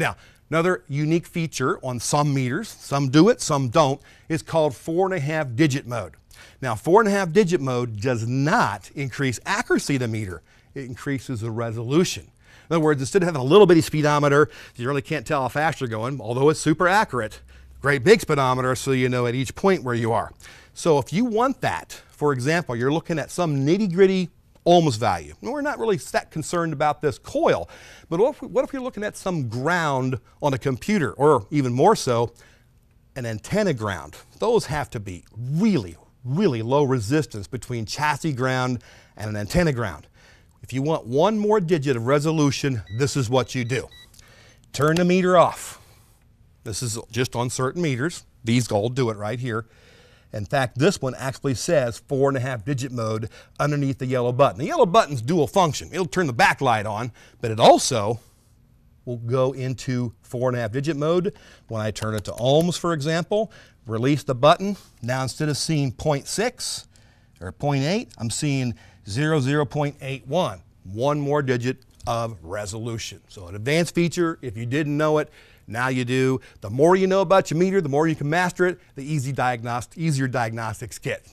Now, another unique feature on some meters, some do it, some don't, is called four and a half digit mode. Now, four and a half digit mode does not increase accuracy of the meter. It increases the resolution. In other words, instead of having a little bitty speedometer, you really can't tell how fast you're going, although it's super accurate. Great big speedometer so you know at each point where you are. So if you want that, for example, you're looking at some nitty gritty ohms value. We're not really that concerned about this coil, but what if, what if you're looking at some ground on a computer, or even more so, an antenna ground? Those have to be really, really low resistance between chassis ground and an antenna ground. If you want one more digit of resolution, this is what you do. Turn the meter off. This is just on certain meters. These all do it right here. In fact, this one actually says four and a half digit mode underneath the yellow button. The yellow button's dual function. It'll turn the backlight on, but it also will go into four and a half digit mode. When I turn it to ohms, for example, release the button. Now instead of seeing 0.6 or 0.8, I'm seeing 00.81. One more digit of resolution. So an advanced feature, if you didn't know it, now you do. The more you know about your meter, the more you can master it, the easy diagnost easier diagnostics get.